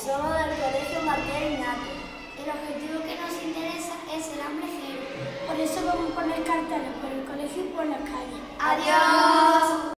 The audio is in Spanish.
Somos del Colegio Martín Ignacio. El objetivo que nos interesa es el hambre cero. Por eso vamos a poner carteles por el colegio y por las calles. ¡Adiós!